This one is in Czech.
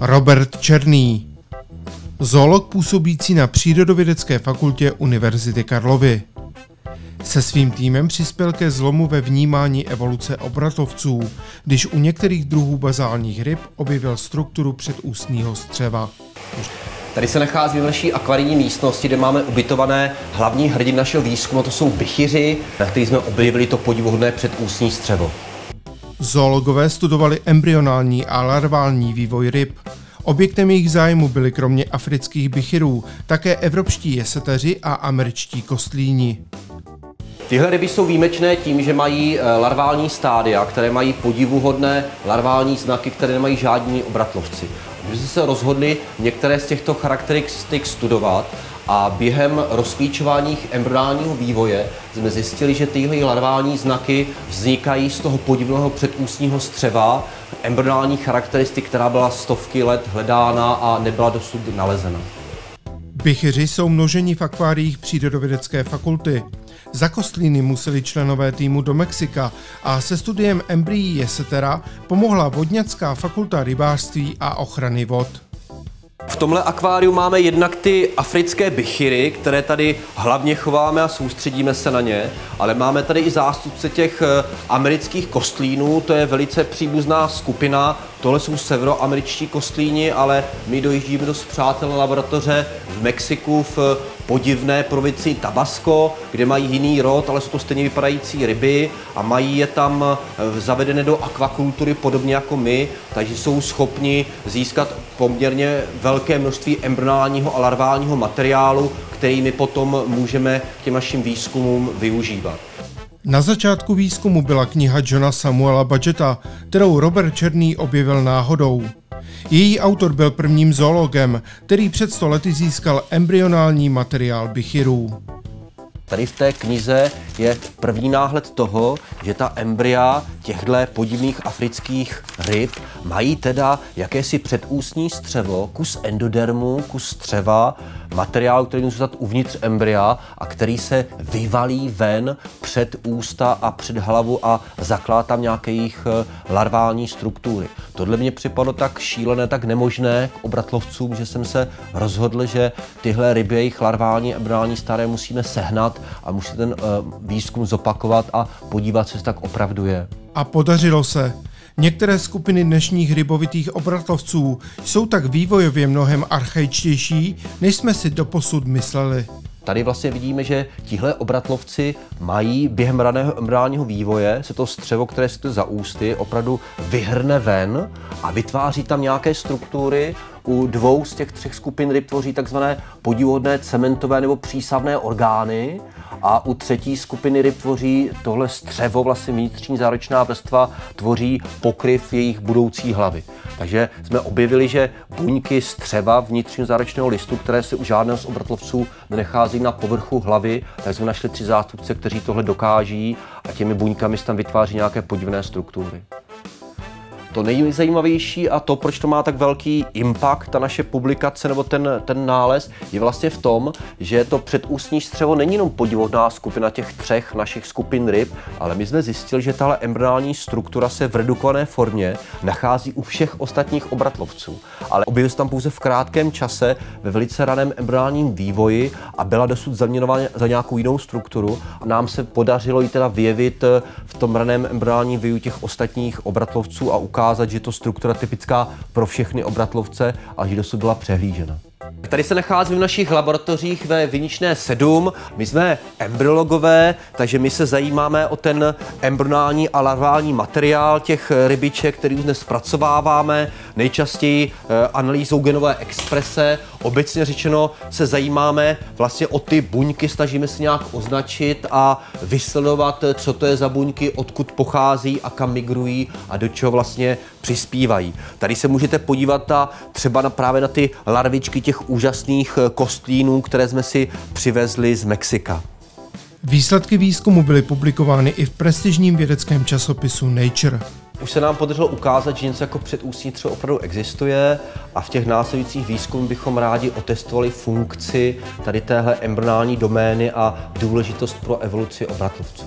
Robert Černý, zoolog působící na Přírodovědecké fakultě Univerzity Karlovy. Se svým týmem přispěl ke zlomu ve vnímání evoluce obratlovců, když u některých druhů bazálních ryb objevil strukturu předústního střeva. Tady se nachází v naší akvarijní místnosti, kde máme ubytované hlavní hrdiny našeho výzkumu, to jsou bychyři, na kterých jsme objevili to podivuhodné předústní střevo. Zoologové studovali embryonální a larvální vývoj ryb. Objektem jejich zájmu byly kromě afrických bychyrů také evropští jeseteři a američtí kostlíni. Tyhle ryby jsou výjimečné tím, že mají eh, larvální stádia, které mají podivuhodné larvální znaky, které nemají žádní obratlovci. My jsme se rozhodli některé z těchto charakteristik studovat a během rozklíčování embryonálního vývoje jsme zjistili, že tyhle larvální znaky vznikají z toho podivného předústního střeva, embryonální charakteristik, která byla stovky let hledána a nebyla dosud nalezena. Bychyři jsou množení v akváriích přírodovědecké fakulty. Za kostlíny museli členové týmu do Mexika a se studiem embryí jesetera pomohla Vodňacká fakulta rybářství a ochrany vod. V tomhle akváriu máme jednak ty africké bychyry, které tady hlavně chováme a soustředíme se na ně, ale máme tady i zástupce těch eh, amerických kostlínů, to je velice příbuzná skupina, tohle jsou severoameričtí kostlíni, ale my dojíždíme do přátel laboratoře v Mexiku v podivné provincii Tabasco, kde mají jiný rod, ale jsou to stejně vypadající ryby a mají je tam eh, zavedené do akvakultury podobně jako my, takže jsou schopni získat poměrně velké množství embryonálního a larválního materiálu, který my potom můžeme k těm našim výzkumům využívat. Na začátku výzkumu byla kniha Johna Samuela Budgeta, kterou Robert Černý objevil náhodou. Její autor byl prvním zoologem, který před stolety získal embryonální materiál bychyrů. Tady v té knize je první náhled toho, že ta embrya těchto podivných afrických ryb mají teda jakési předústní střevo, kus endodermu, kus střeva, materiál, který musí zůstat uvnitř embrya a který se vyvalí ven před ústa a před hlavu a zakládá tam nějaké jejich eh, larvální struktury. Tohle mě připadlo tak šílené, tak nemožné k obratlovcům, že jsem se rozhodl, že tyhle ryby, jejich larvální embryální staré musíme sehnat a musí ten uh, výzkum zopakovat a podívat se, tak opravdu je. A podařilo se. Některé skupiny dnešních rybovitých obratlovců jsou tak vývojově mnohem archaičtější, než jsme si doposud mysleli. Tady vlastně vidíme, že tihle obratlovci mají během raného embryálního vývoje se to střevo, které si to za ústy, opravdu vyhrne ven a vytváří tam nějaké struktury. U dvou z těch třech skupin ryb tvoří takzvané podivodné cementové nebo přísavné orgány a u třetí skupiny ryb tvoří tohle střevo, vlastně vnitřní záročná vrstva, tvoří pokryv jejich budoucí hlavy. Takže jsme objevili, že buňky střeva vnitřního záročného listu, které se u žádného z obrtlovců nenechází na povrchu hlavy, tak jsme našli tři zástupce, kteří tohle dokáží a těmi buňkami se tam vytváří nějaké podivné struktury. To nejzajímavější a to, proč to má tak velký impact, ta naše publikace nebo ten, ten nález, je vlastně v tom, že to předústní střevo není jenom podivodná skupina těch třech našich skupin ryb, ale my jsme zjistili, že tahle embryonální struktura se v redukované formě nachází u všech ostatních obratlovců. Ale objevil se tam pouze v krátkém čase ve velice raném embryonálním vývoji a byla dosud zaměnována za nějakou jinou strukturu. A nám se podařilo ji teda vyjevit v tom raném embryonálním vývoji těch ostatních obratlovců a ukázat, ukázat, že je to struktura typická pro všechny obratlovce a že dosud byla přehlížena. Tady se nacházíme v našich laboratořích ve Viničné 7. My jsme embryologové, takže my se zajímáme o ten embryonální a larvální materiál těch rybiček, který dnes zpracováváme, nejčastěji eh, analýzou genové exprese. Obecně řečeno se zajímáme vlastně o ty buňky, snažíme se nějak označit a vysledovat, co to je za buňky, odkud pochází a kam migrují a do čeho vlastně přispívají. Tady se můžete podívat na, třeba na, právě na ty larvičky těch úžasných eh, kostlínů, které jsme si přivezli z Mexika. Výsledky výzkumu byly publikovány i v prestižním vědeckém časopisu Nature. Už se nám podařilo ukázat, že něco jako předústní třeba opravdu existuje a v těch následujících výzkumech bychom rádi otestovali funkci tady téhle embryonální domény a důležitost pro evoluci obratlovců.